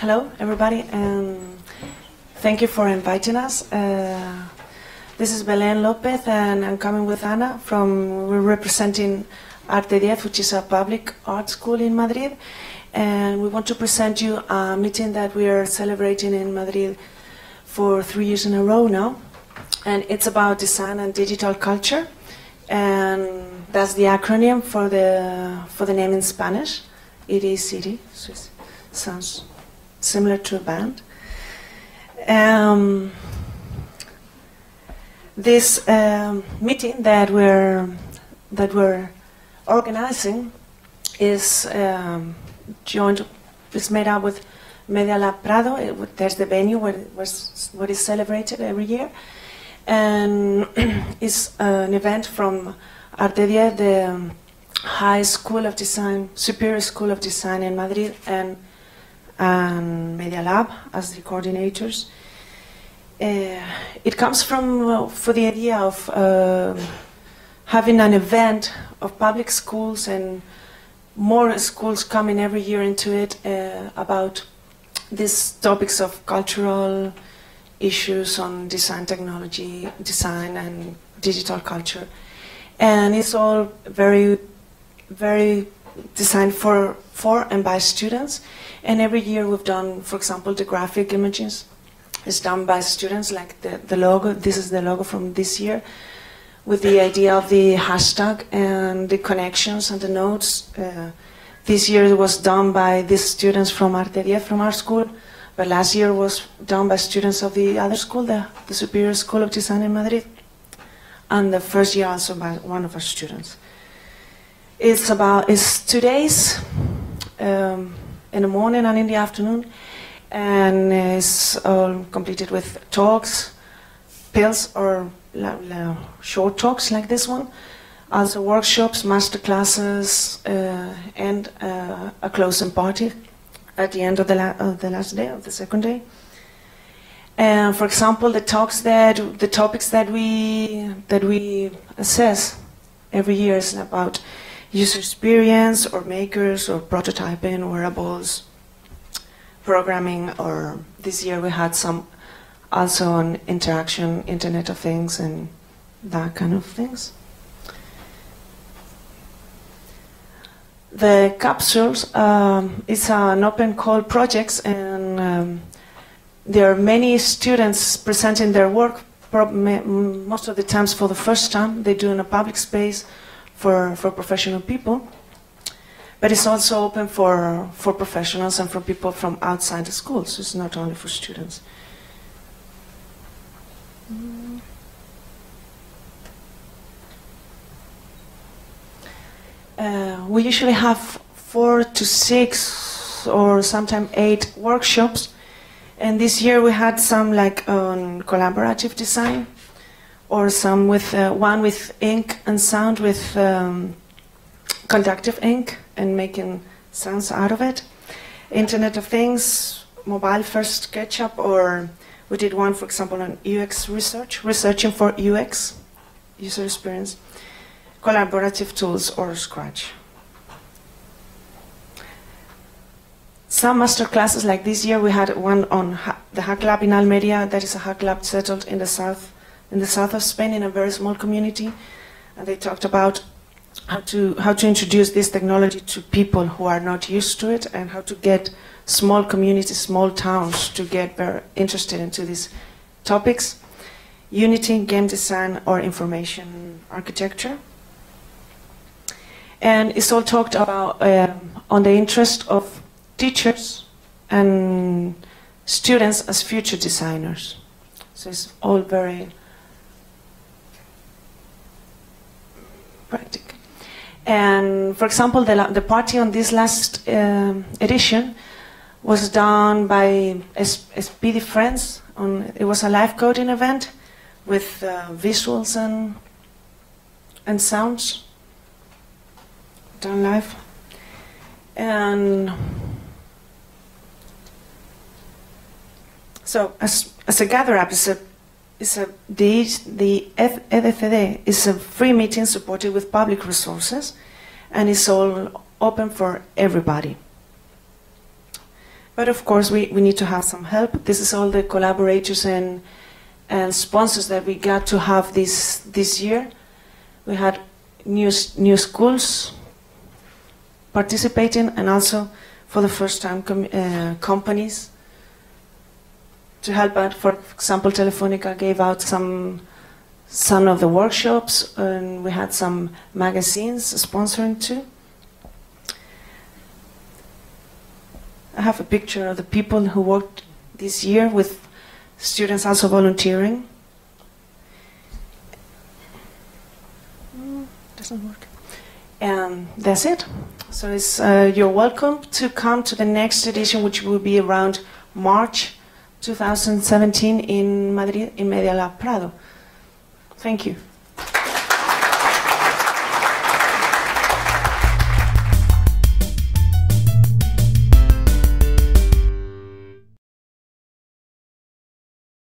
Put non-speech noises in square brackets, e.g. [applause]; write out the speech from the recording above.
hello, everybody, and thank you for inviting us. Uh, this is Belen Lopez, and I'm coming with Ana from, we're representing Arte 10, which is a public art school in Madrid. And we want to present you a meeting that we are celebrating in Madrid for three years in a row now. And it's about design and digital culture. And that's the acronym for the, for the name in Spanish. EDCD. So it sounds similar to a band. Um, this um, meeting that we're that we're organizing is um, joined is made up with Media Lab Prado. It, there's the venue where it was what is celebrated every year, and [clears throat] it's an event from Arte 10, the High School of Design, Superior School of Design in Madrid, and and Media Lab as the coordinators. Uh, it comes from uh, for the idea of uh, having an event of public schools and more schools coming every year into it uh, about these topics of cultural issues on design technology, design and digital culture. And it's all very, very designed for, for and by students. And every year we've done, for example, the graphic images is done by students, like the, the logo. This is the logo from this year, with the idea of the hashtag and the connections and the notes. Uh, this year it was done by these students from Arte 10, from our school, but last year was done by students of the other school, the, the Superior School of Design in Madrid, and the first year also by one of our students. It's about it's two days, um, in the morning and in the afternoon, and it's all completed with talks, pills or short talks like this one, also workshops, master classes, uh, and uh, a closing party at the end of the, la- of the last day of the second day. And for example, the talks that the topics that we that we assess every year is about user experience or makers or prototyping, wearables, programming, or this year we had some also on interaction, Internet of Things, and that kind of things. The capsules um, is an open call project, and um, there are many students presenting their work. Most of the times, for the first time, they do in a public space for, for professional people. But it's also open for, for professionals and for people from outside the schools. It's not only for students. Uh, we usually have four to six or sometimes eight workshops. And this year we had some like on collaborative design or some with uh, one with ink and sound with um, conductive ink and making sounds out of it. Internet of Things, mobile first SketchUp, or we did one, for example, on UX research, researching for UX, user experience, collaborative tools, or Scratch. Some master classes, like this year, we had one on ha- the Hack Lab in Almeria. That is a Hack Lab settled in the south, in the south of Spain, in a very small community, and they talked about how to how to introduce this technology to people who are not used to it and how to get small communities small towns to get very interested into these topics. Unity game design or information architecture. And it's all talked about um, on the interest of teachers and students as future designers. So it's all very practical and for example, the, the party on this last um, edition was done by S- SPD Friends. On, it was a live coding event with uh, visuals and, and sounds done live. And so, as, as a gather up, it's a is a, the, the is a free meeting supported with public resources and it's all open for everybody. But of course, we, we need to have some help. This is all the collaborators and, and sponsors that we got to have this, this year. We had new, new schools participating and also for the first time com- uh, companies to help out. For example, Telefonica gave out some some of the workshops and we had some magazines sponsoring too. I have a picture of the people who worked this year with students also volunteering. Mm, Doesn't work. And that's it. So uh, you're welcome to come to the next edition, which will be around March 2017 in Madrid, in Media Lab Prado. Thank you.